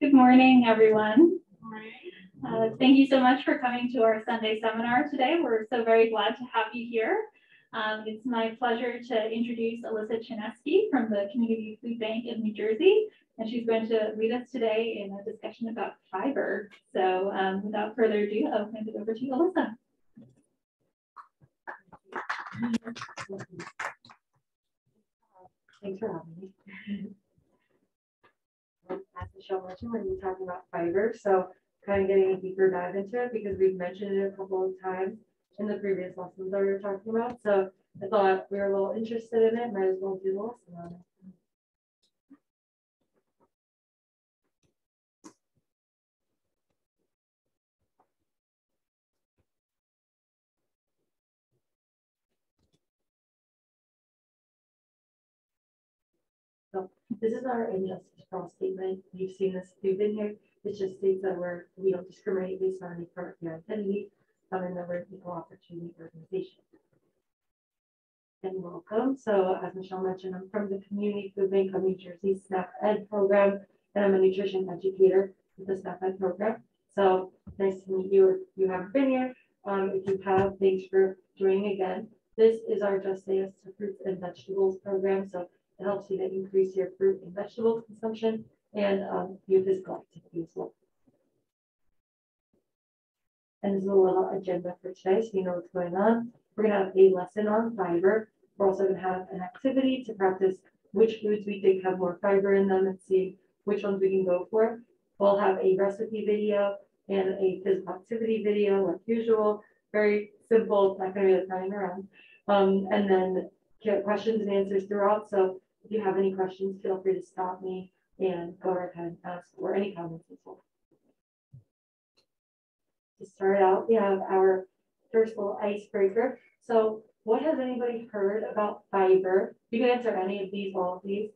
Good morning, everyone. Uh, thank you so much for coming to our Sunday seminar today. We're so very glad to have you here. Um, it's my pleasure to introduce Alyssa Chaneski from the Community Food Bank of New Jersey, and she's going to lead us today in a discussion about fiber. So um, without further ado, I'll hand it over to you, Alyssa. Thanks for having me. As Michelle mentioned, we're going to be talking about fiber, so kind of getting a deeper dive into it because we've mentioned it a couple of times in the previous lessons that we were talking about. So I thought we were a little interested in it, might as well do the lesson on it. So this is our injustice all statement. You've seen this, you've been here. It just states that we're, we don't discriminate based on any part of your identity, and that we're an equal opportunity organization. And welcome. So as Michelle mentioned, I'm from the Community Food Bank of New Jersey SNAP Ed program, and I'm a nutrition educator with the SNAP Ed program. So nice to meet you if you haven't been here. Um, if you have, thanks for joining again. This is our Just Say Yes to Fruits and Vegetables program. So it helps you to increase your fruit and vegetable consumption and um, your physical activity as well. And this is a little agenda for today, so you know what's going on. We're gonna have a lesson on fiber. We're also gonna have an activity to practice which foods we think have more fiber in them and see which ones we can go for. We'll have a recipe video and a physical activity video like usual. Very simple, not gonna be like running around. Um, and then questions and answers throughout. So if you have any questions, feel free to stop me and go right ahead and ask or any comments as well. To start out, we have our first little icebreaker. So what has anybody heard about fiber? You can answer any of these, all of these.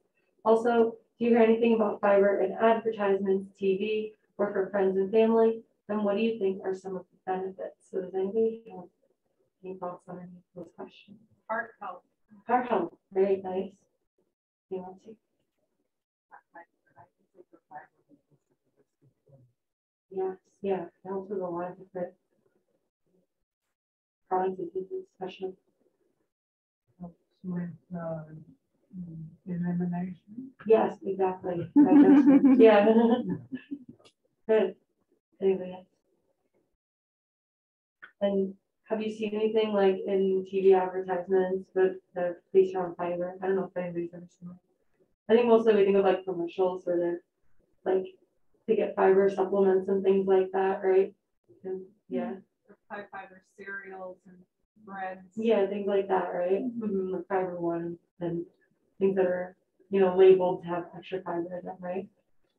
Also, do you hear anything about fiber in advertisements, TV, or for friends and family? And what do you think are some of the benefits? So does anybody have any thoughts on any of those questions? Heart health. Heart health, very nice. You want to? Yes, yeah, it helps with a lot of different chronic diseases, especially. With, uh, elimination. Yes, exactly. Yeah. Good. Else? And have you seen anything like in TV advertisements with the based on fiber? I don't know if anybody's ever seen it. I think mostly we think of like commercials where they're like to get fiber supplements and things like that, right? And yeah, High fiber cereals and breads. yeah, things like that, right? Mhm, Like fiber one and things that are, you know, labeled to have extra fiber in them, right?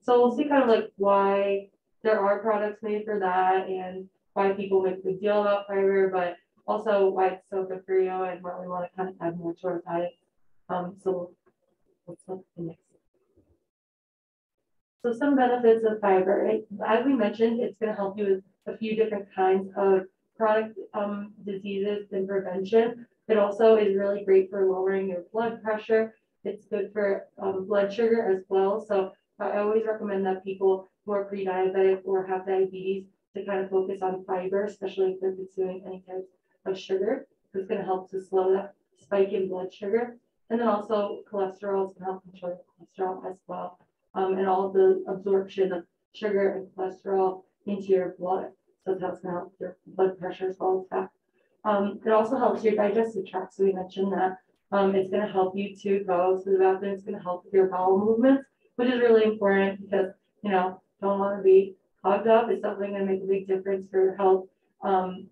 So we'll see kind of like why there are products made for that and why people make a big deal about fiber, but also why it's so good for you and why we want to kind of add more to our diet. Um, so let's look at the next. So some benefits of fiber? As we mentioned, it's going to help you with a few different kinds of chronic um, diseases and prevention. It also is really great for lowering your blood pressure. It's good for um, blood sugar as well. So I always recommend that people who are pre-diabetic or have diabetes to kind of focus on fiber, especially if they're consuming any types of sugar. It's going to help to slow that spike in blood sugar. And then also cholesterol is going to help control cholesterol as well. Um, and all the absorption of sugar and cholesterol into your blood. So that's going to help your blood pressure as well as. Um, it also helps your digestive tract. So we mentioned that um, it's going to help you to go to the bathroom. It's going to help with your bowel movements, which is really important because, you know, don't want to be clogged up. It's definitely going to make a big difference for your health um,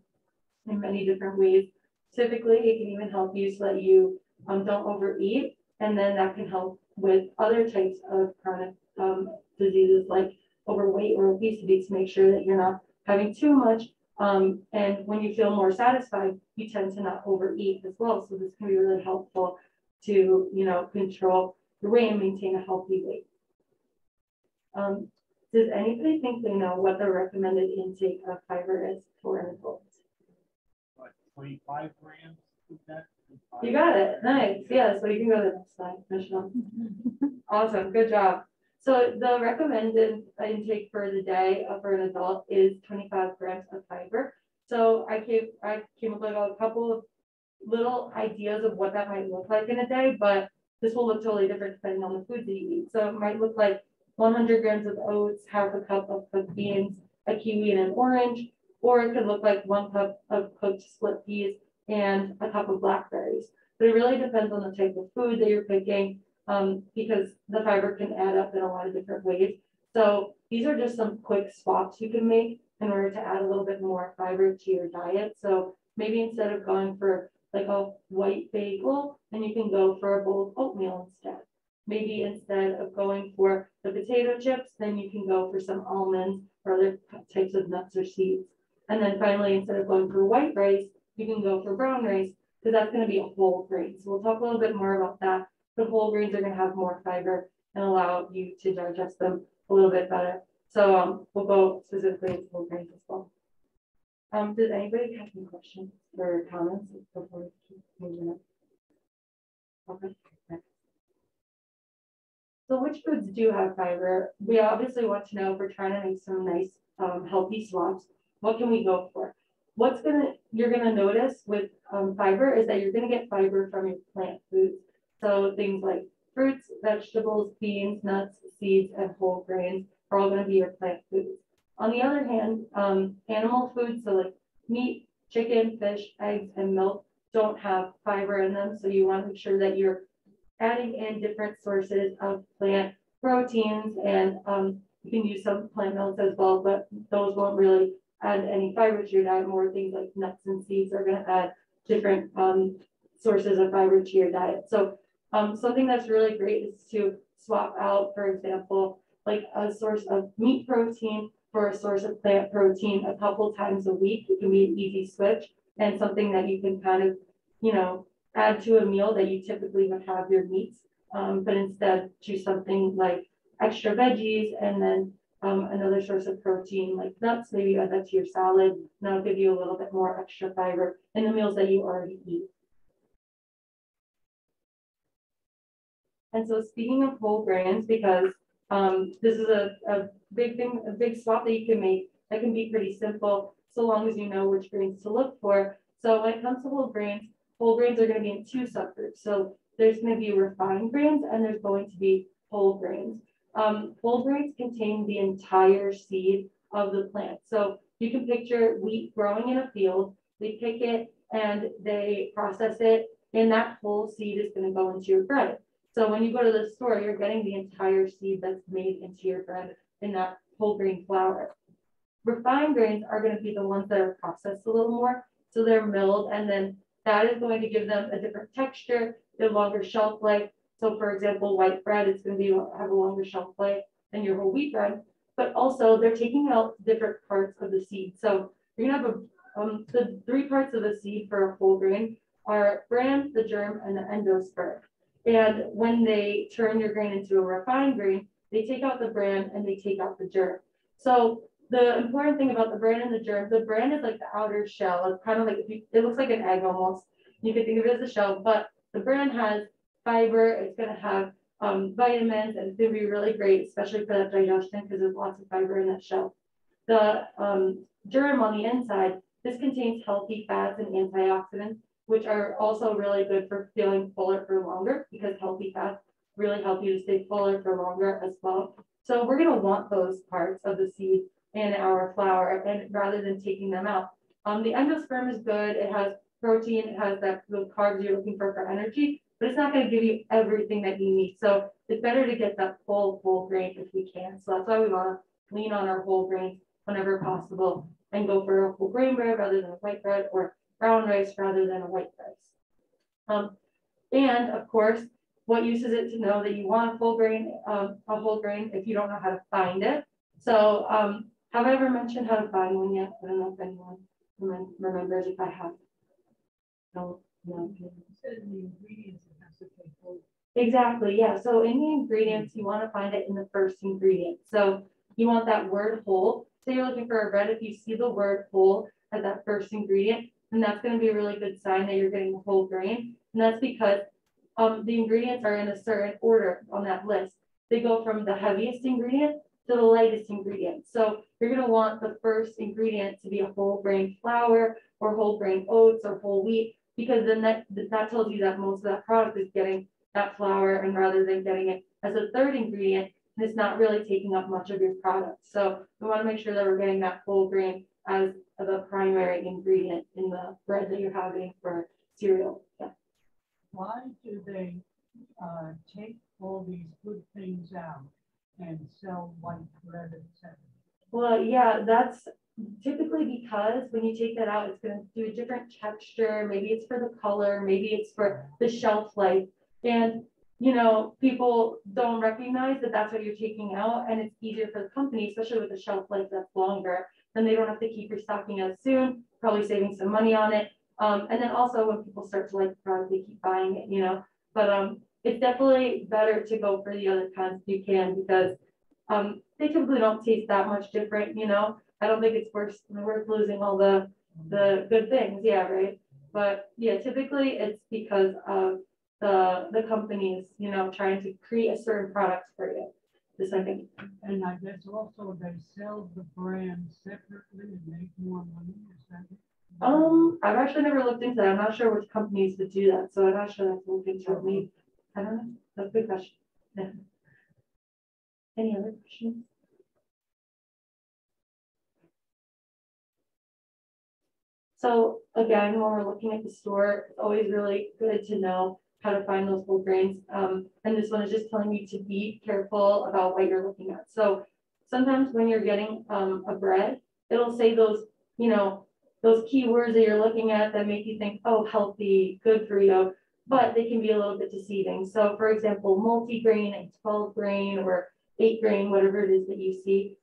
in many different ways. Typically, it can even help you so that you um, don't overeat. And then that can help with other types of chronic um, diseases like overweight or obesity to make sure that you're not having too much. Um, and when you feel more satisfied, you tend to not overeat as well. So this can be really helpful to, you know, control your weight and maintain a healthy weight. Um, Does anybody think they know what the recommended intake of fiber is for an adult? What, twenty-five grams? is that? You got it, nice, yeah, so you can go to the next slide, Michelle. Awesome, good job. So the recommended intake for the day for an adult is twenty-five grams of fiber. So I came, I came up with a couple of little ideas of what that might look like in a day, but this will look totally different depending on the food that you eat. So it might look like one hundred grams of oats, half a cup of cooked beans, a kiwi and an orange, or it could look like one cup of cooked split peas and a cup of blackberries. But it really depends on the type of food that you're picking, um, because the fiber can add up in a lot of different ways. So these are just some quick swaps you can make in order to add a little bit more fiber to your diet. So maybe instead of going for like a white bagel, then you can go for a bowl of oatmeal instead. Maybe instead of going for the potato chips, then you can go for some almonds or other types of nuts or seeds. And then finally, instead of going for white rice, you can go for brown rice because that's going to be a whole grain. So we'll talk a little bit more about that. The whole grains are going to have more fiber and allow you to digest them a little bit better. So um, we'll go specifically into whole grains as well. Um, does anybody have any questions or comments before we keep moving on? Okay. So which foods do have fiber? We obviously want to know if we're trying to make some nice, um, healthy swaps. What can we go for? What's gonna, you're gonna notice with, um, fiber is that you're gonna get fiber from your plant foods. So things like fruits, vegetables, beans, nuts, seeds, and whole grains are all gonna be your plant foods. On the other hand, um, animal foods, so like meat, chicken, fish, eggs, and milk don't have fiber in them. So you want to make sure that you're adding in different sources of plant proteins and um, you can use some plant milks as well, but those won't really add any fiber to your diet. More things like nuts and seeds are going to add different um, sources of fiber to your diet. So um, something that's really great is to swap out, for example, like a source of meat protein for a source of plant protein a couple times a week. It can be an easy switch and something that you can kind of, you know, add to a meal that you typically would have your meats. Um, but instead choose something like extra veggies and then um, another source of protein like nuts, maybe add that to your salad. That'll give you a little bit more extra fiber in the meals that you already eat. And so speaking of whole grains, because um, this is a, a big thing, a big swap that you can make that can be pretty simple, so long as you know which grains to look for. So when it comes to whole grains, whole grains are going to be in two subgroups. So there's going to be refined grains and there's going to be whole grains. Um, whole grains contain the entire seed of the plant. So you can picture wheat growing in a field, they pick it and they process it, and that whole seed is going to go into your bread. So when you go to the store, you're getting the entire seed that's made into your bread in that whole grain flour. Refined grains are going to be the ones that are processed a little more. So they're milled and then that is going to give them a different texture, a longer shelf life. So for example, white bread it's going to be have a longer shelf life than your whole wheat bread, but also they're taking out different parts of the seed. So you're gonna have a, um, the three parts of the seed for a whole grain are bran, the germ, and the endosperm. And when they turn your grain into a refined grain, they take out the bran and they take out the germ. So the important thing about the bran and the germ, the bran is like the outer shell. It's kind of like, it looks like an egg almost. You can think of it as a shell, but the bran has fiber. It's going to have um, vitamins and it's going to be really great, especially for that digestion because there's lots of fiber in that shell. The um, germ on the inside, this contains healthy fats and antioxidants, which are also really good for feeling fuller for longer because healthy fats really help you to stay fuller for longer as well. So we're going to want those parts of the seed in our flour and rather than taking them out. Um, the endosperm is good. It has protein. It has that the carbs you're looking for for energy, but it's not going to give you everything that you need. So it's better to get that full whole grain if we can. So that's why we want to lean on our whole grains whenever possible and go for a whole grain bread rather than a white bread or brown rice rather than a white rice. Um, and of course, what use is it to know that you want a full grain, um, a whole grain if you don't know how to find it? So um, have I ever mentioned how to find one yet? I don't know if anyone remembers if I have. No, no. Exactly, yeah. So in the ingredients, you want to find it in the first ingredient. So you want that word whole. Say you're looking for a bread, if you see the word whole as that first ingredient, then that's gonna be a really good sign that you're getting whole grain. And that's because, um, the ingredients are in a certain order on that list. They go from the heaviest ingredient to the lightest ingredient. So you're gonna want the first ingredient to be a whole grain flour or whole grain oats or whole wheat. Because then that, that tells you that most of that product is getting that flour and rather than getting it as a third ingredient, and it's not really taking up much of your product. So we wanna make sure that we're getting that whole grain as the primary ingredient in the bread that you're having for cereal. Yeah. Why do they, uh, take all these good things out and sell white bread et cetera? Well, yeah, that's typically because when you take that out, it's gonna do a different texture, maybe it's for the color, maybe it's for the shelf life. And, you know, people don't recognize that that's what you're taking out, and it's easier for the company, especially with the shelf life that's longer. Then they don't have to keep restocking as soon, probably saving some money on it. Um, and then also when people start to like the product, they keep buying it, you know, but, um, it's definitely better to go for the other kinds you can, because um, they typically don't taste that much different, you know? I don't think it's worth, worth losing all the, the good things, yeah, right? But yeah, typically it's because of the, the companies, you know, trying to create a certain product for you. The second, And I guess also they sell the brand separately and make more money, is that it? um, I've actually never looked into that. I'm not sure which companies would do that, so I'm not sure that's one thing to me. I don't know, that's a good question. Yeah. Any other questions? So again, when we're looking at the store, it's always really good to know how to find those whole grains. Um, and this one is just telling you to be careful about what you're looking at. So sometimes when you're getting um, a bread, it'll say those, you know, those keywords that you're looking at that make you think, oh, healthy, good for you, but they can be a little bit deceiving. So for example, multi-grain and 12 grain or eight grain, whatever it is that you see,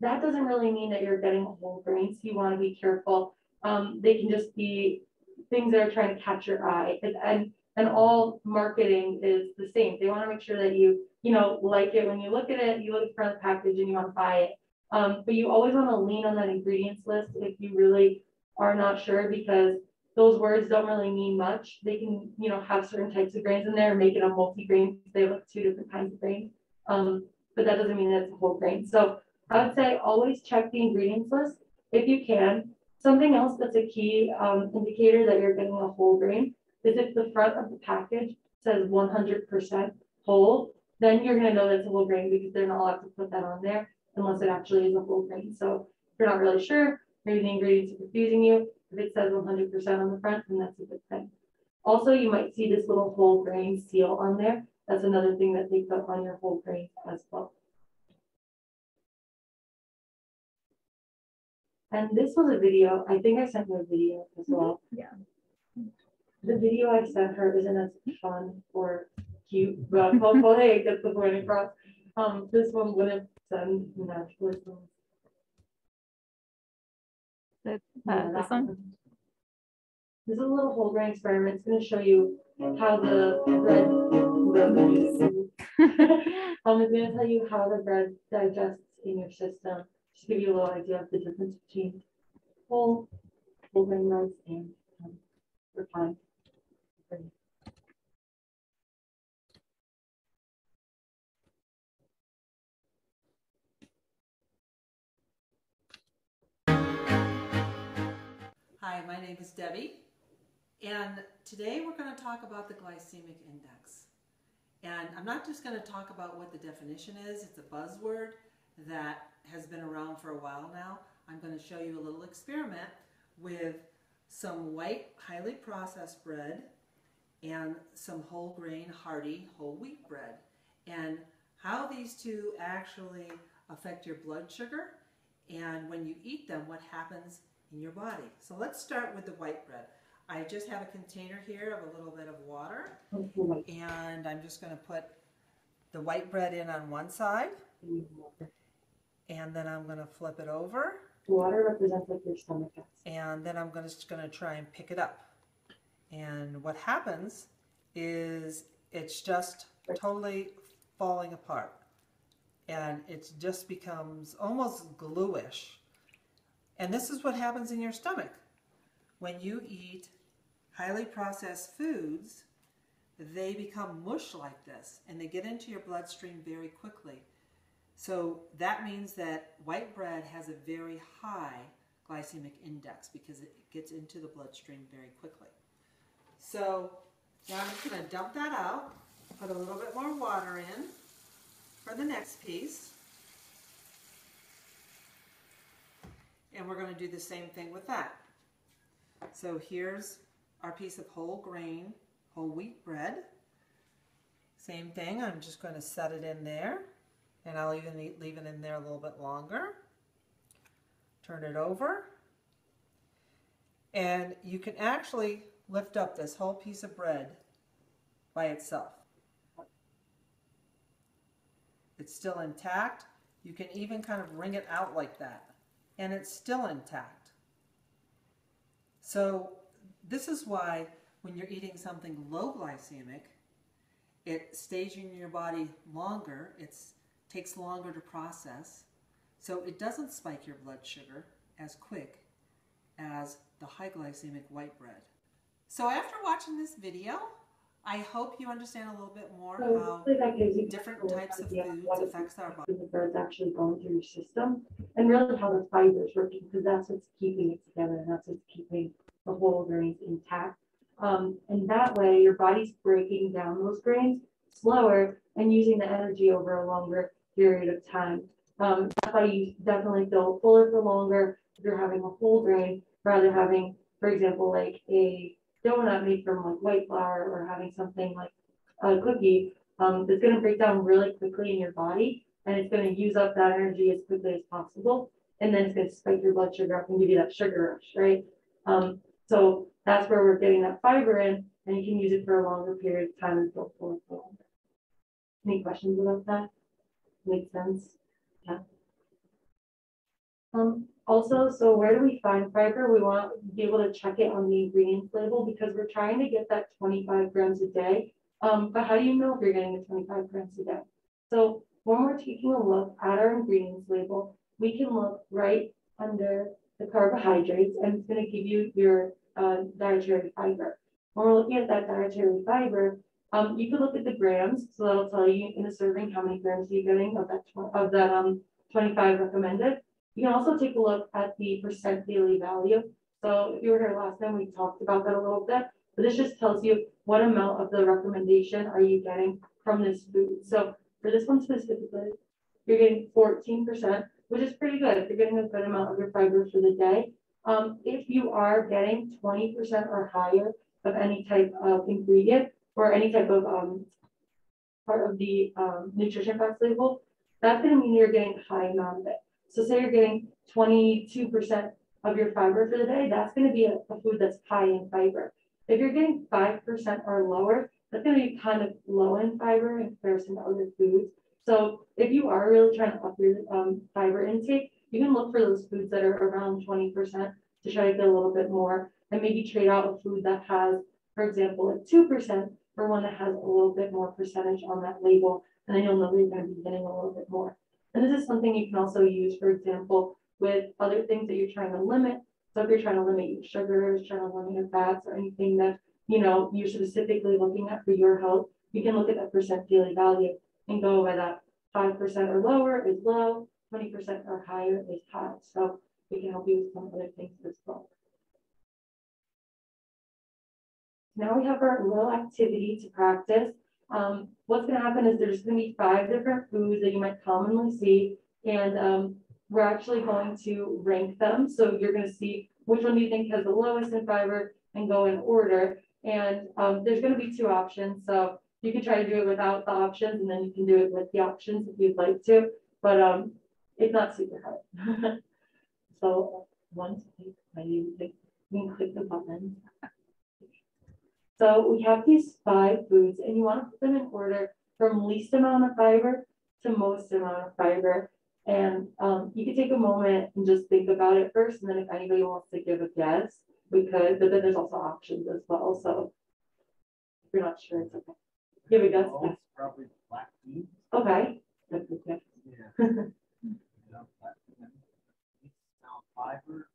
that doesn't really mean that you're getting a whole grain. So you want to be careful. Um, they can just be things that are trying to catch your eye. And, and, and all marketing is the same. They want to make sure that you, you know, like it when you look at it, you look at the package and you want to buy it. Um, but you always want to lean on that ingredients list if you really are not sure because those words don't really mean much. They can, you know, have certain types of grains in there, make it a multi-grain. They have two different kinds of grains. Um, but that doesn't mean that it's a whole grain. So I would say always check the ingredients list if you can. Something else that's a key um, indicator that you're getting a whole grain is if the front of the package says 100% whole, then you're going to know that's a whole grain because they're not allowed to put that on there unless it actually is a whole grain. So if you're not really sure, maybe the ingredients are confusing you. If it says 100% on the front, then that's a good thing. Also, you might see this little whole grain seal on there. That's another thing that they put on your whole grain as well. And this was a video, I think I sent you a video as well. Yeah. The video I sent her isn't as fun or cute, but hopefully it gets the point across. Um, this one wouldn't send naturally. The, Yeah, uh, this one? This is a little whole grain experiment. It's gonna show you how the bread. Um, it's gonna tell you how the bread digests in your system. Just give you a little idea of the difference between whole, whole grain rice and um, refined. Hi, my name is Debbie, and today we're going to talk about the glycemic index. And I'm not just going to talk about what the definition is, it's a buzzword that has been around for a while now. I'm going to show you a little experiment with some white, highly processed bread and some whole grain, hearty, whole wheat bread, and how these two actually affect your blood sugar and when you eat them, what happens in your body. So let's start with the white bread. I just have a container here of a little bit of water and I'm just going to put the white bread in on one side and then I'm going to flip it over Water represents like your stomach acid. and then I'm gonna, just going to try and pick it up. And what happens is it's just totally falling apart. and it just becomes almost gluish. And this is what happens in your stomach. When you eat highly processed foods, they become mush like this and they get into your bloodstream very quickly. So that means that white bread has a very high glycemic index because it gets into the bloodstream very quickly. So now I'm just going to dump that out, put a little bit more water in for the next piece. And we're going to do the same thing with that. So here's our piece of whole grain, whole wheat bread. Same thing, I'm just going to set it in there and I'll even leave it in there a little bit longer. Turn it over. And you can actually lift up this whole piece of bread by itself. It's still intact. You can even kind of wring it out like that and it's still intact. So this is why when you're eating something low glycemic, it stays in your body longer, it takes longer to process, so it doesn't spike your blood sugar as quick as the high glycemic white bread. So after watching this video, I hope you understand a little bit more So how hopefully that gives you different types of foods affects our body. The bird's actually going through your system and really how the fiber is working, because that's what's keeping it together and that's what's keeping the whole grains intact. Um, and that way your body's breaking down those grains slower and using the energy over a longer period of time. Um, that's why you definitely feel fuller for longer if you're having a whole grain rather than having, for example, like a donut made from like white flour or having something like a cookie um, that's going to break down really quickly in your body and it's going to use up that energy as quickly as possible. And then it's going to spike your blood sugar up and give you that sugar rush, right? Um, so that's where we're getting that fiber in and you can use it for a longer period of time and feel full for longer. Any questions about that? Makes sense? Yeah. Um, also, so where do we find fiber? We want to be able to check it on the ingredients label because we're trying to get that twenty-five grams a day. Um, but how do you know if you're getting the twenty-five grams a day? So when we're taking a look at our ingredients label, we can look right under the carbohydrates and it's gonna give you your, uh, dietary fiber. When we're looking at that dietary fiber, um, you can look at the grams, so that'll tell you in a serving how many grams you're getting of that, of that, um, twenty-five recommended. You can also take a look at the percent daily value. So if you were here last time, we talked about that a little bit, but this just tells you what amount of the recommendation are you getting from this food. So for this one specifically, you're getting fourteen percent, which is pretty good. You're getting a good amount of your fiber for the day. Um, if you are getting twenty percent or higher of any type of ingredient or any type of, um, part of the, um, nutrition facts label, that's gonna mean you're getting high amount of it. So say you're getting twenty-two percent of your fiber for the day, that's gonna be a, a food that's high in fiber. If you're getting five percent or lower, that's gonna be kind of low in fiber in comparison to other foods. So if you are really trying to up your um fiber intake, you can look for those foods that are around twenty percent to try to get a little bit more. And maybe trade out a food that has, for example, like two percent for one that has a little bit more percentage on that label. And then you'll know that you're gonna be getting a little bit more. And this is something you can also use, for example, with other things that you're trying to limit. So if you're trying to limit your sugars, trying to limit your fats or anything that, you know, you're specifically looking at for your health, you can look at that percent daily value and go by that five percent or lower is low, twenty percent or higher is high. So we can help you with some other things as well. Now we have our little activity to practice. Um, what's gonna happen is there's gonna be five different foods that you might commonly see. And, um, we're actually going to rank them. So you're gonna see which one do you think has the lowest in fiber and go in order. And, um, there's gonna be two options. So you can try to do it without the options and then you can do it with the options if you'd like to, but, um, it's not super hard. So, once you can click the button. So we have these five foods and you want to put them in order from least amount of fiber to most amount of fiber. And um, you could take a moment and just think about it first, and then if anybody wants to give a guess, we could, but then there's also options as well, so. If you're not sure, it's okay. Give a guess, Most Probably black beans. okay. That's a guess. Yeah. Yeah, that- it's Now fiber.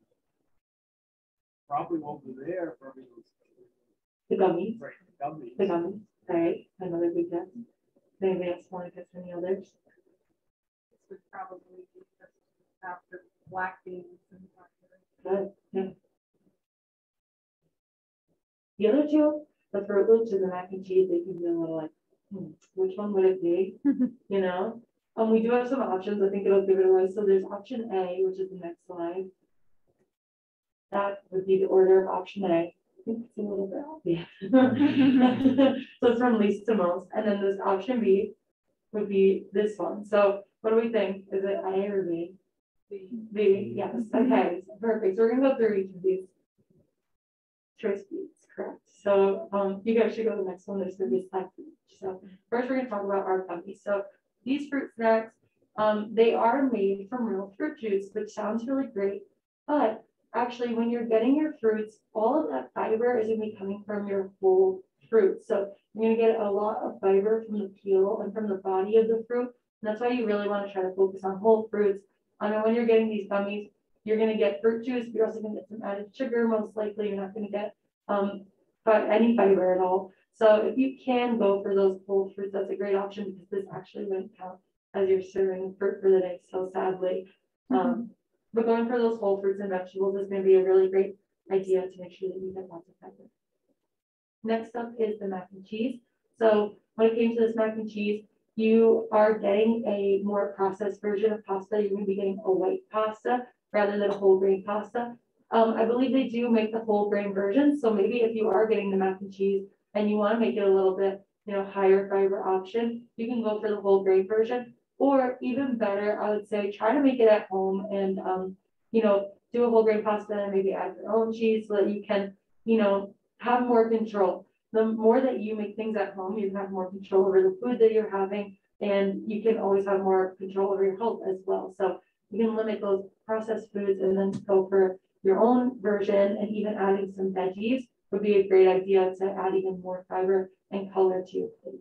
Probably over there, probably. was- The gummies, Right, the gummies. the gummies, right, another good guess. Anybody else want to guess any others? This would probably be just after black beans and. Good, yeah. The other two, the Froot Loops and the mac and cheese, they can be a little like, hmm, which one would it be? You know, um, we do have some options, I think it'll give it away, so there's option A, which is the next slide. That would be the order of option A. It's a little bit obvious. So it's from least to most, and then this option B would be this one, so what do we think, is it A or B? The B, yes, okay, perfect, so we're gonna go through each of these. Choice beats, correct, so, um, you guys should go to the next one, there's gonna be a slide so first we're gonna talk about our gummies, so these fruit snacks, um, they are made from real fruit juice, which sounds really great, but actually, when you're getting your fruits, all of that fiber is gonna be coming from your whole fruit, so you're gonna get a lot of fiber from the peel and from the body of the fruit, and that's why you really wanna try to focus on whole fruits, I mean, when you're getting these gummies, you're gonna get fruit juice, but you're also gonna get some added sugar, most likely, you're not gonna get, um, but any fiber at all. So if you can go for those whole fruits, that's a great option, because this actually wouldn't count as you're serving fruit for the day, so sadly. Um, but going for those whole fruits and vegetables is gonna be a really great idea to make sure that you get lots of fiber. Next up is the mac and cheese. So when it came to this mac and cheese, you are getting a more processed version of pasta. You're gonna be getting a white pasta rather than a whole grain pasta. Um, I believe they do make the whole grain version, so maybe if you are getting the mac and cheese and you wanna make it a little bit, you know, higher fiber option, you can go for the whole grain version. Or even better, I would say, try to make it at home and, um, you know, do a whole grain pasta and maybe add your own cheese so that you can, you know, have more control the more that you make things at home, you have more control over the food that you're having. And you can always have more control over your health as well. So you can limit those processed foods and then go for your own version and even adding some veggies would be a great idea to add even more fiber and color to your food.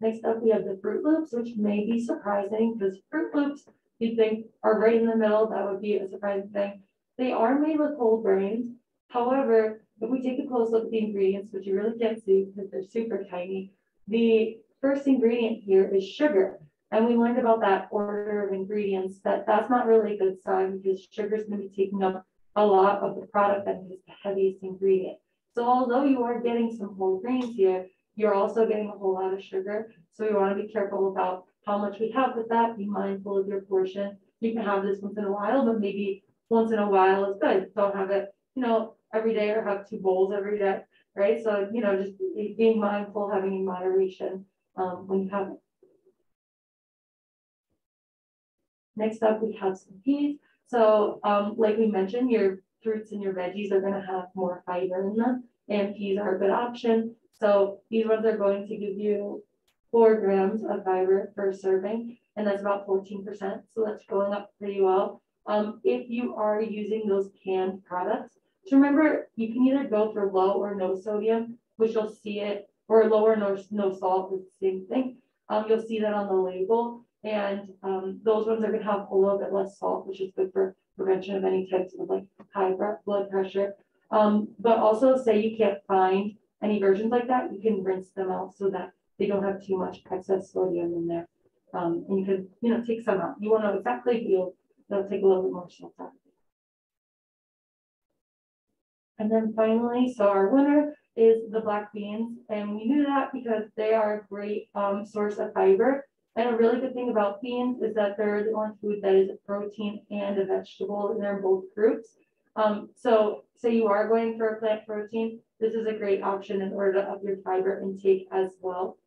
Next up, we have the Froot Loops, which may be surprising because Froot Loops, you think are right in the middle. That would be a surprising thing. They are made with whole grains. However, if we take a close look at the ingredients, which you really can't see because they're super tiny, the first ingredient here is sugar. And we learned about that order of ingredients, that that's not really a good sign because sugar is going to be taking up a lot of the product that is the heaviest ingredient. So although you are getting some whole grains here, you're also getting a whole lot of sugar. So we want to be careful about how much we have with that. Be mindful of your portion. You can have this once in a while, but maybe once in a while is good. Don't have it, you know, every day or have two bowls every day, right? So, you know, just being mindful, having in moderation, um, when you have it. Next up, we have some peas. So, um, like we mentioned, your fruits and your veggies are gonna have more fiber in them, and peas are a good option. So these ones are going to give you four grams of fiber per serving, and that's about fourteen percent, so that's going up pretty well. Um, if you are using those canned products, so remember, you can either go for low or no sodium, which you'll see it, or low or no, no salt, it's the same thing. Um, you'll see that on the label, and, um, those ones are gonna have a little bit less salt, which is good for prevention of any types of like high blood pressure. Um, but also say you can't find any versions like that, you can rinse them out so that they don't have too much excess sodium in there. Um, and you can, you know, take some out. You won't know exactly, you'll, they'll take a little bit more salt out. And then finally, so our winner is the black beans, and we knew that because they are a great um source of fiber. And a really good thing about beans is that they're the only food that is a protein and a vegetable, and they're both groups. Um, so say you are going for a plant protein, this is a great option in order to up your fiber intake as well.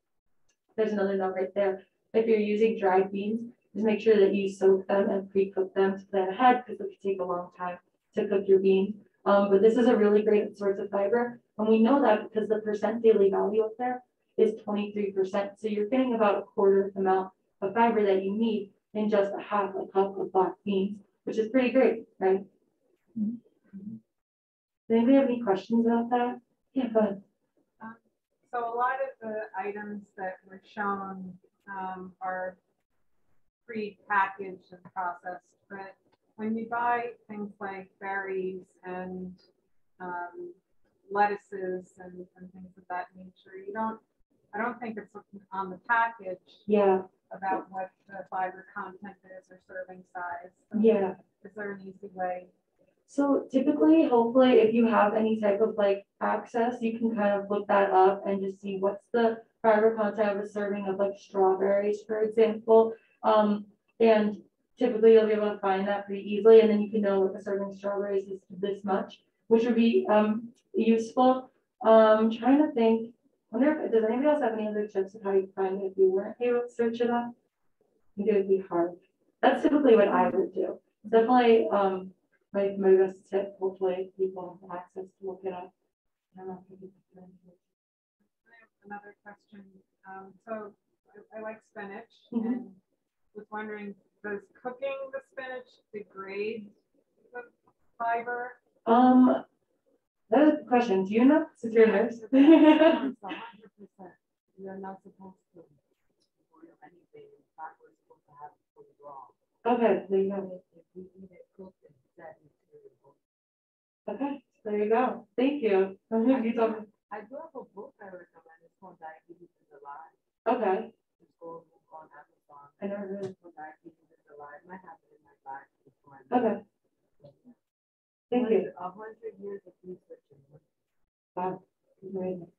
There's another note right there. If you're using dried beans, just make sure that you soak them and pre-cook them to plan ahead because it can take a long time to cook your beans. Um, but this is a really great source of fiber. And we know that because the percent daily value up there is twenty-three percent. So you're getting about a quarter of the amount of fiber that you need in just a half a cup of black beans, which is pretty great, right? Does anybody have any questions about that? Yeah, ahead. So a lot of the items that were shown um, are pre-packaged and processed, but when you buy things like berries and um, lettuces and, and things of that nature, you don't, I don't think it's on the package Yeah, about what the fiber content is or serving size. So yeah. Is there an easy way? So typically, hopefully, if you have any type of like access, you can kind of look that up and just see what's the fiber content of a serving of like strawberries, for example. Um, and typically you'll be able to find that pretty easily, and then you can know what the serving of strawberries is this much, which would be um useful. Um, trying to think, wonder if, does anybody else have any other tips of how you find it if you weren't able to search it up? It would be hard. That's typically what I would do. Definitely, um, my, my best tip, hopefully people have access to look it up. I don't know if you can- have another question. Um, so I, I like spinach Mhm. and was wondering, does cooking the spinach degrade the fiber? Um, that is a good question. Do you know? Since you're a nurse. Hundred percent. You're not supposed to boil anything. That was supposed to have it raw. Okay, there you go. If we eat it cooked set into Okay, there you go. Thank you. You told me- I do have a book I recommend. It's called Diabetes is Alive. Okay, It's called on Amazon. I never heard. It's called Diabetes is Alive. I have it in my bag. I- Okay, thank you. A hundred years of research. Wow. Amazing.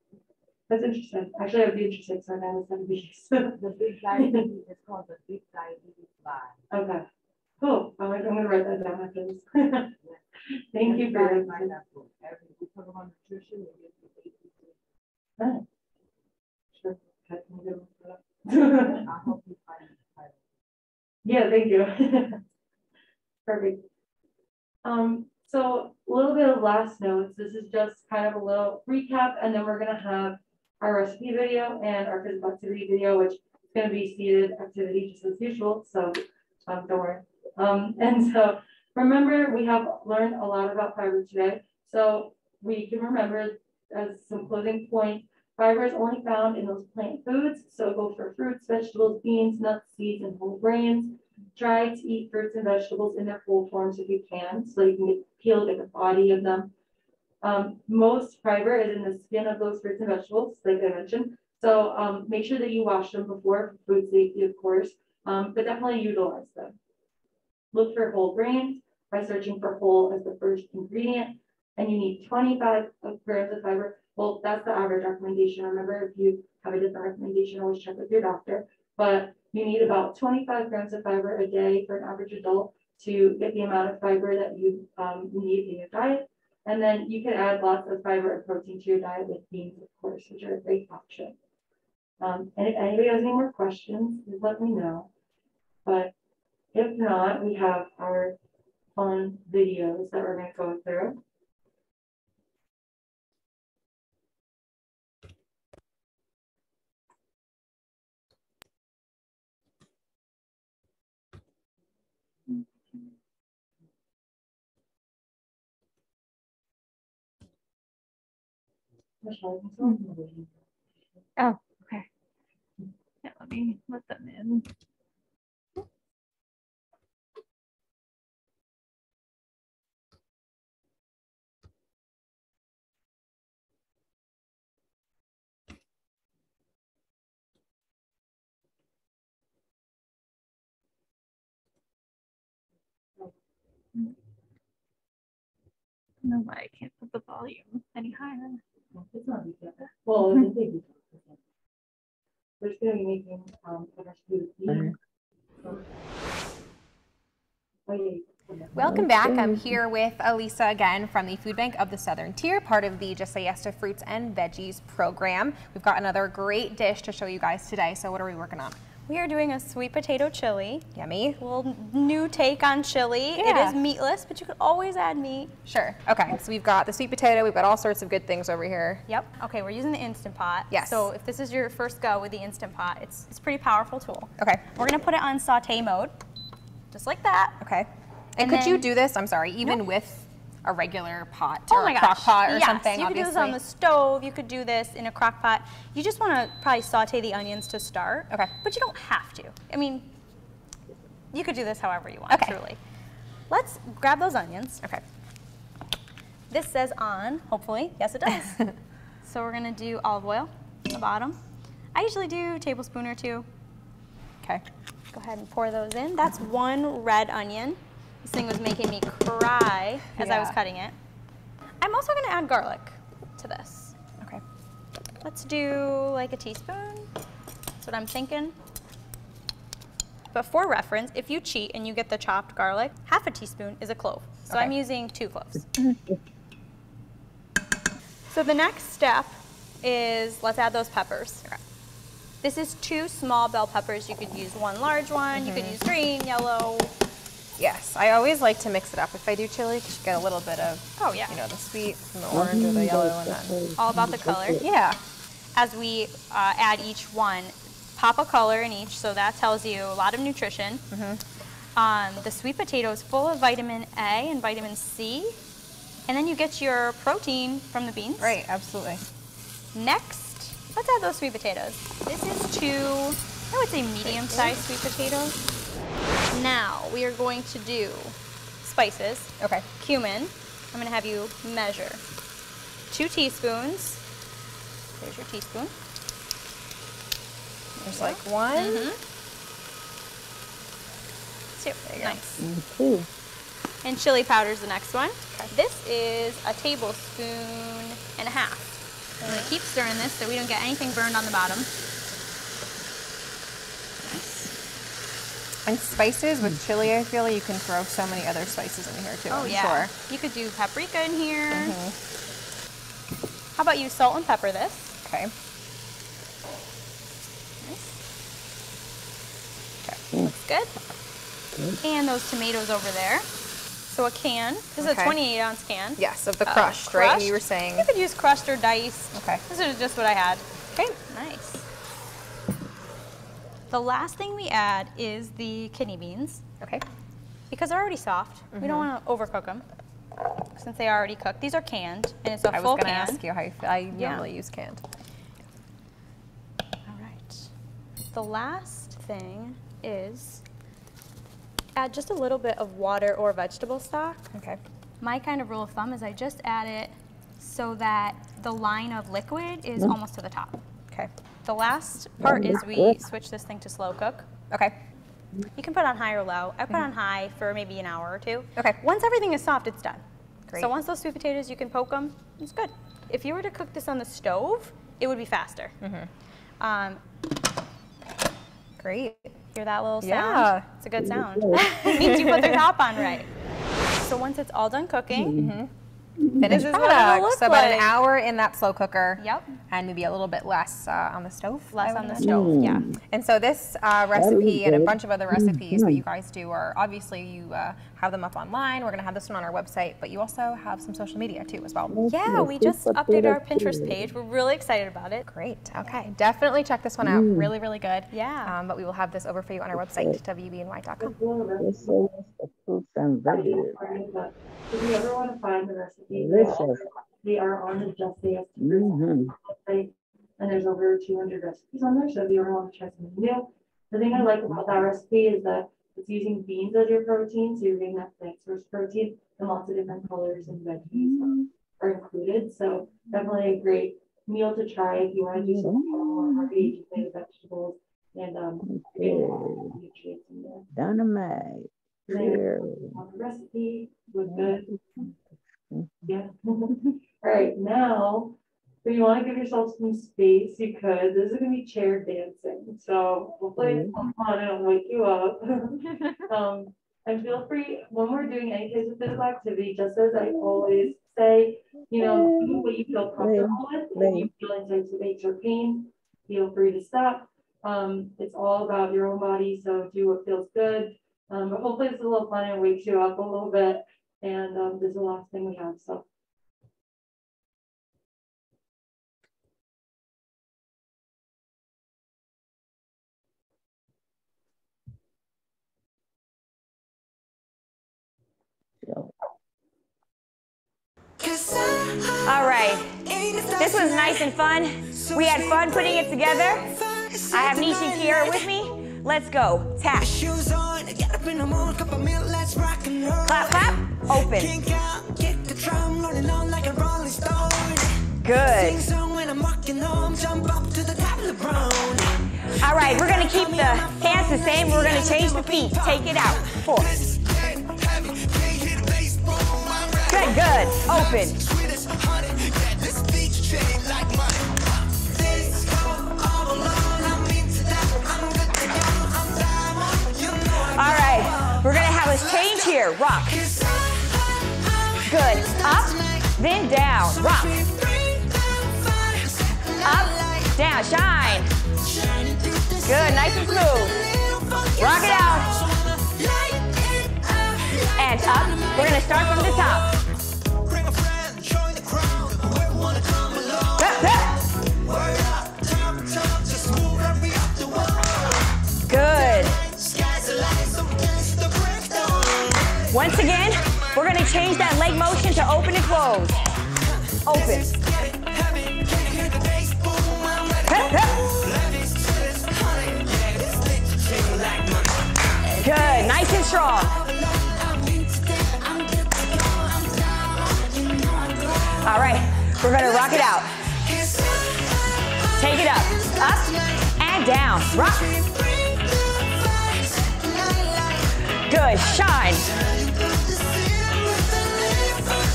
That's interesting. Actually, I would be interested, so I was gonna be. The big diabetes, it's called the big diabetes lie. Okay, cool. I'm gonna, I'm gonna write that down after this. Thank you for that we talk about nutrition, we get to eighty-two. Oh. Sure. I'm gonna look it up. I'll help you find the title. Yeah, thank you. Perfect. Um, so a little bit of last notes. This is just kind of a little recap, and then we're gonna have our recipe video and our physical activity video, which is gonna be seated activity just as usual, so, um, don't worry. Um, and so, remember, we have learned a lot about fiber today, so we can remember as some closing point, fiber is only found in those plant foods, so go for fruits, vegetables, beans, nuts, seeds, and whole grains. Try to eat fruits and vegetables in their whole forms if you can, so you can get, peel at the body of them. Um, most fiber is in the skin of those fruits and vegetables, like I mentioned. So, um, make sure that you wash them before for food safety, of course, um, but definitely utilize them. Look for whole grains by searching for whole as the first ingredient, and you need twenty-five grams of fiber. Well, that's the average recommendation. Remember, if you have a different recommendation, always check with your doctor. But you need about twenty-five grams of fiber a day for an average adult to get the amount of fiber that you um, need in your diet. And then you can add lots of fiber and protein to your diet with beans, of course, which are a great option. Um, and if anybody has any more questions, let me know. But if not, we have our fun videos that we're gonna go through. Oh, okay. Yeah, let me let them in. Know why I can't put the volume any higher. It's not big. Well, it's a big. We're just gonna be making, um, a recipe with beans. Yeah. Welcome back. I'm here with Elisa again from the Food Bank of the Southern Tier, part of the Just Say Yes to Fruits and Veggies program. We've got another great dish to show you guys today. So what are we working on? We are doing a sweet potato chili. Yummy. A little new take on chili. It Yeah. is meatless, but you could always add meat. Sure. Okay. So we've got the sweet potato. We've got all sorts of good things over here. Yep. Okay, we're using the Instant Pot. Yes. So if this is your first go with the Instant Pot, it's, it's a pretty powerful tool. Okay. We're gonna put it on saute mode, just like that. Okay. And, And could you do this? I'm sorry, even with a regular pot Oh or my a crock gosh. pot or yes, something. you could do this on the stove. You could do this in a crock pot. You just want to probably saute the onions to start. Okay. But you don't have to. I mean, you could do this however you want, Okay. truly. Let's grab those onions. Okay. This says on, hopefully. Yes, it does. so we're going to do olive oil the bottom. I usually do a tablespoon or two. Okay. Go ahead and pour those in. That's one red onion. This thing was making me cry as I was cutting it. I'm also going to add garlic to this. Okay. Let's do like a teaspoon. That's what I'm thinking. But for reference, if you cheat and you get the chopped garlic, half a teaspoon is a clove. So I'm using two cloves. so the next step is let's add those peppers. This is two small bell peppers. You could use one large one. You could mm-hmm. use green, yellow. Yes, I always like to mix it up. If I do chili, because you get a little bit of, Oh yeah, you know, the sweet from the orange or the yellow, and then all about the color. yeah, as we uh, add each one, pop a color in each, so that tells you a lot of nutrition. Um, the sweet potato is full of vitamin A and vitamin C, and then you get your protein from the beans. right, absolutely. Next, let's add those sweet potatoes. This is two, I would say medium-sized sweet potatoes. Now we are going to do spices. Okay. Cumin. I'm going to have you measure two teaspoons. There's your teaspoon. There's like one. Mm-hmm. Two. you go. Nice. Mm, and chili powder is the next one. Okay. This is a tablespoon and a half. I'm going to keep stirring this so we don't get anything burned on the bottom. And spices with chili, I feel like you can throw so many other spices in here too. Oh I'm yeah. Sure. You could do paprika in here. How about you salt and pepper this? Okay. Nice. Okay, mm. looks good. And those tomatoes over there. So a can. This is a 28 ounce can. Yes, of the Uh, crushed, right? Crushed. you were saying. You could use crushed or diced. Okay. This is just what I had. Okay. Nice. The last thing we add is the kidney beans. Okay. Because they're already soft, we Mm-hmm. don't want to overcook them since they are already cooked. These are canned, and it's a I full can. I was going to ask you how you. I Yeah. normally use canned. All right. The last thing is add just a little bit of water or vegetable stock. Okay. My kind of rule of thumb is I just add it so that the line of liquid is almost to the top. Okay. The last part is we switch this thing to slow cook. Okay. You can put on high or low. I put on high for maybe an hour or two. Okay. Once everything is soft, it's done. Great. So once those sweet potatoes, you can poke them. It's good. If you were to cook this on the stove, it would be faster. Mm-hmm. Um, Great. hear that little sound? Yeah. It's a good sound. it means you put the top on right. So once it's all done cooking, Finished is what it'll product. so about an hour in that slow cooker. Yep. And maybe a little bit less uh, on the stove. Less on the imagine. stove. Yeah. And so this uh, recipe and a bunch of other recipes that you guys do are obviously you uh, have them up online. We're going to have this one on our website, but you also have some social media too as well. Yeah, we just updated our Pinterest page. We're really excited about it. Great. Okay. Definitely check this one out. Really, really good. Yeah. Um, but we will have this over for you on our website, wbny.com. This is the fruits and veggies. If you ever want to find the recipes, Delicious. they are on the Just Say Yes Mhm. website, and there's over two hundred recipes on there, so if you ever want to try something new. The thing I like about that recipe is that it's using beans as your protein, so you're getting that plant source protein, and lots of different colors and veggies are included, so definitely a great meal to try if you want to do something more hearty, made of vegetables, and, um, lot nutrients in there. Dynamite. On the recipe was good. Yeah. All right, now, if you want to give yourself some space, you could. This is gonna be chair dancing, so hopefully it's fun and it'll wake you up. Um, and feel free, when we're doing any types of physical activity, just as I always say, you know, do what you feel comfortable with. If you feel aches or pain, feel free to stop. Um, it's all about your own body, so do what feels good. Um, but hopefully it's a little fun and wakes you up a little bit. And, um, this is the last thing we have, so. So, right. This was nice and fun. We had fun putting it together. I have Nishi and Kiara with me. Let's go. Tap. Shoes on, get up in the morning, cup of milk, let's rock and roll. Clap, clap. Open. Kink out, kick the drum, rolling on like a rolling stone. Good. All right, we're gonna keep the hands the same. We're gonna change the feet. Take it out. Four. Good, good. Open. Change here. Rock. Good. Up, then down. Rock. Up, down. Shine. Good, nice and smooth. Rock it out. And up. We're gonna start from the top. Change that leg motion to open and close. Open. Good, nice and strong. All right, we're gonna rock it out. Take it up, up and down. Rock. Good, shine.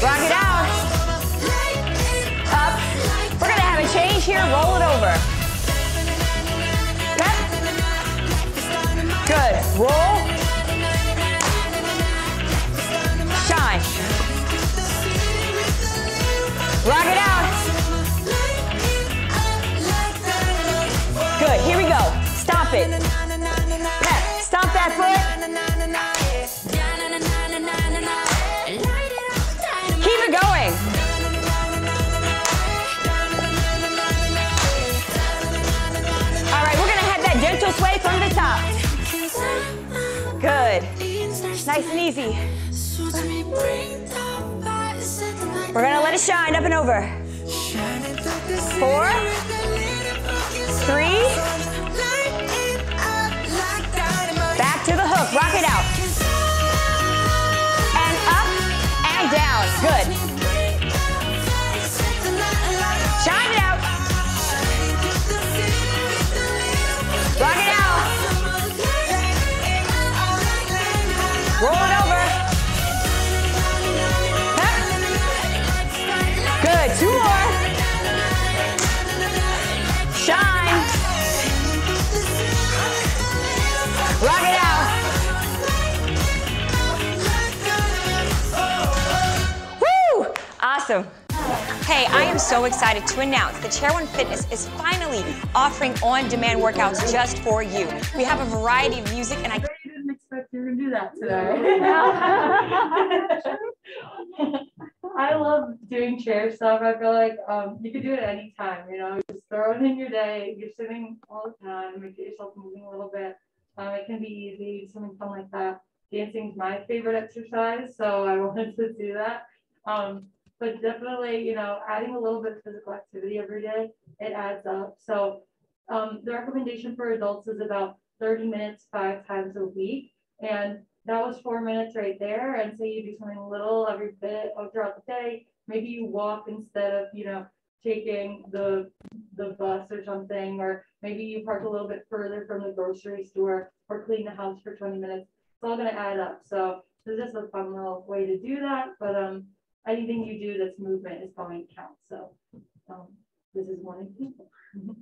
Rock it out. Up. We're gonna have a change here, roll it over. Good, roll. Nice and easy. We're gonna let it shine up and over. Four, three, back to the hook, rock it out. And up and down, good. Awesome. Hey, I am so excited to announce that Chair One Fitness is finally offering on-demand workouts just for you. We have a variety of music and I I didn't expect you were gonna do that today. I love doing chair stuff. I feel like um, you could do it anytime, you know, just throw it in your day. You're sitting all the time, make yourself moving a little bit. Um, it can be easy, something fun like that. Dancing is my favorite exercise, so I wanted to do that. Um, but definitely, you know, adding a little bit of physical activity every day, it adds up. So um, the recommendation for adults is about 30 minutes five times a week. And that was four minutes right there. And say you do something little every bit throughout the day. Maybe you walk instead of, you know, taking the the bus or something, or maybe you park a little bit further from the grocery store or clean the house for 20 minutes. It's all gonna add up. So this is a fun little way to do that. But um anything you do that's movement is going to count. So um this is one example.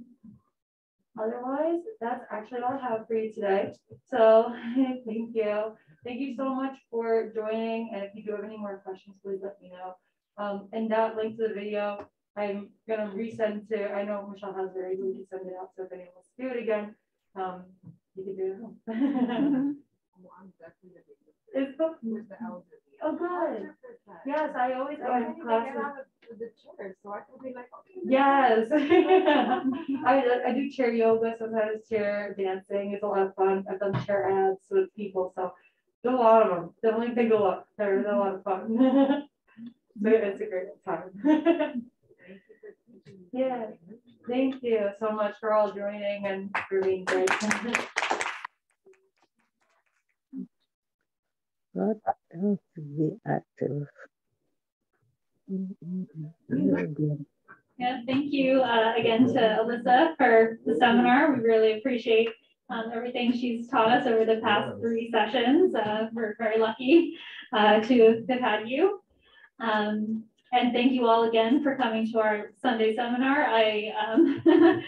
Otherwise, that's actually all I have for you today. So thank you. Thank you so much for joining. And if you do have any more questions, please let me know. Um, and that link to the video, I'm gonna resend to, I know Michelle has it, we can send it out. So if anyone wants to do it again, um, you can do it at home. It's the, Oh, good. Yes, I always go have classes. The chair, so I can be like, okay. Yes, I, I do chair yoga sometimes, chair dancing. It's a lot of fun. I've done chair ads with people, so a lot of them. Definitely take a look. There's a lot of fun. so it's a great time. yeah, thank you so much for all joining and for being great. What else to be active? Very good. Yeah, thank you uh, again to Alyssa for the seminar. We really appreciate um, everything she's taught us over the past three sessions. Uh, we're very lucky uh, to have had you. Um, and thank you all again for coming to our Sunday seminar. I um,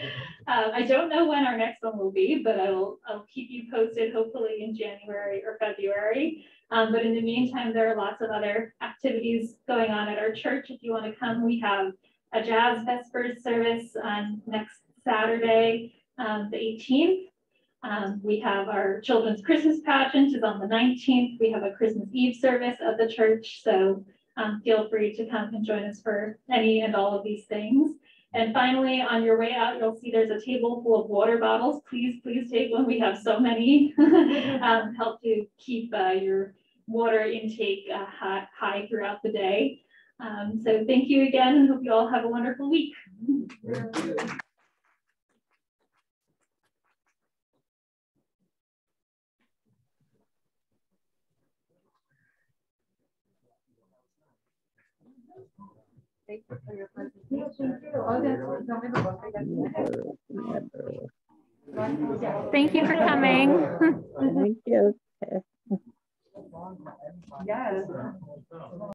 uh, I don't know when our next one will be, but I will I'll keep you posted hopefully in January or February. Um, but in the meantime, there are lots of other activities going on at our church. If you want to come, we have a jazz vespers service on next Saturday, um, the 18th. Um, we have our children's Christmas pageant is on the 19th. We have a Christmas Eve service at the church. So um, feel free to come and join us for any and all of these things. And finally, on your way out, you'll see there's a table full of water bottles. Please, please take one. We have so many. um, help to keep uh, your water intake uh, high, high throughout the day. Um, so thank you again and hope you all have a wonderful week. Thank you for your presentation. Oh, that's- tell me the book again. Never, never. Thank you for coming. Thank you. Yes.